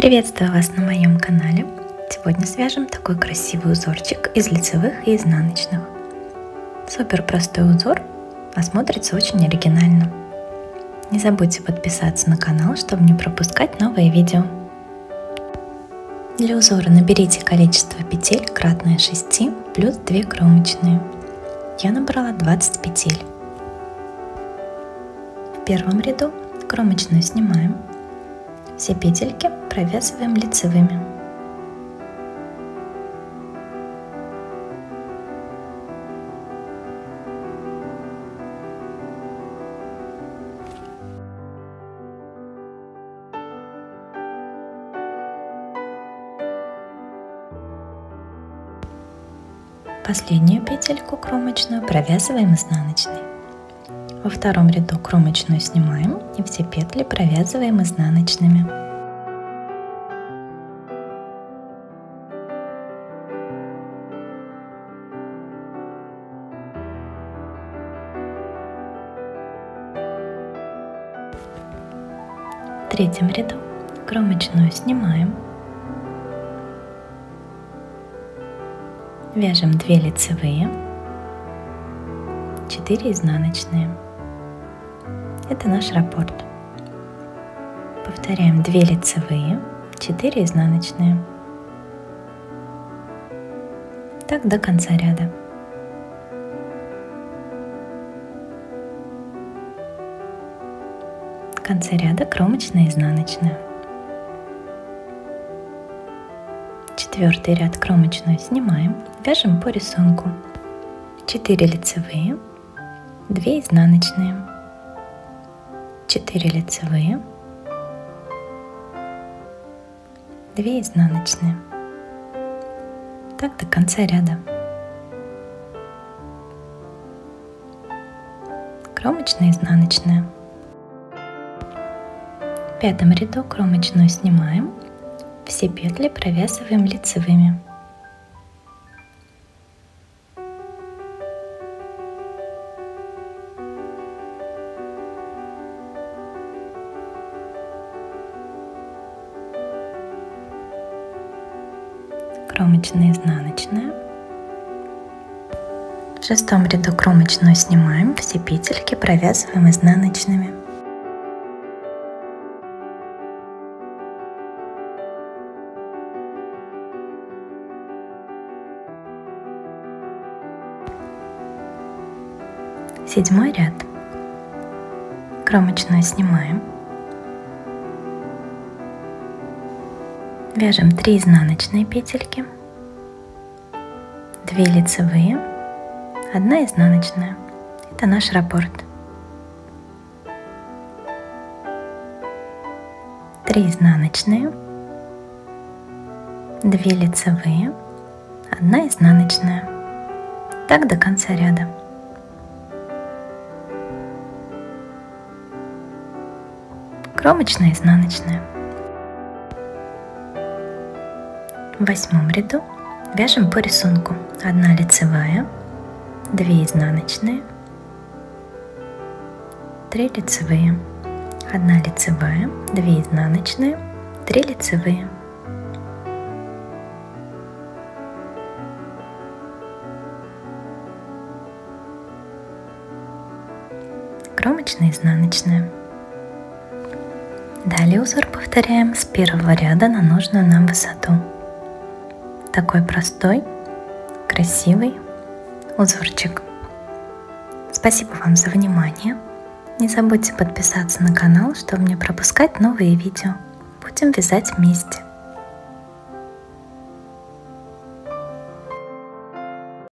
Приветствую вас на моем канале. Сегодня свяжем такой красивый узорчик из лицевых и изнаночных. Супер простой узор, а смотрится очень оригинально. Не забудьте подписаться на канал, чтобы не пропускать новые видео. Для узора наберите количество петель кратное 6 плюс 2 кромочные. Я набрала 20 петель. В первом ряду кромочную снимаем все петельки провязываем лицевыми. Последнюю петельку кромочную провязываем изнаночной. Во втором ряду кромочную снимаем и все петли провязываем изнаночными. В третьем ряду кромочную снимаем, вяжем 2 лицевые, 4 изнаночные. Это наш раппорт. Повторяем 2 лицевые, 4 изнаночные. Так до конца ряда. В конце ряда кромочная изнаночная. Четвертый ряд кромочную снимаем, вяжем по рисунку. 4 лицевые, 2 изнаночные. 4 лицевые, 2 изнаночные. Так до конца ряда. Кромочная, изнаночная. В пятом ряду кромочную снимаем, все петли провязываем лицевыми. Кромочная изнаночная. В шестом ряду кромочную снимаем, все петельки провязываем изнаночными. Седьмой ряд. Кромочную снимаем. Вяжем 3 изнаночные петельки, 2 лицевые, 1 изнаночная. Это наш раппорт. 3 изнаночные, 2 лицевые, 1 изнаночная. Так до конца ряда. Кромочная, изнаночная. В восьмом ряду вяжем по рисунку 1 лицевая, 2 изнаночные, 3 лицевые, 1 лицевая, 2 изнаночные, 3 лицевые. Кромочная, изнаночная. Далее узор повторяем с первого ряда на нужную нам высоту такой простой, красивый узорчик. Спасибо вам за внимание. Не забудьте подписаться на канал, чтобы не пропускать новые видео. Будем вязать вместе.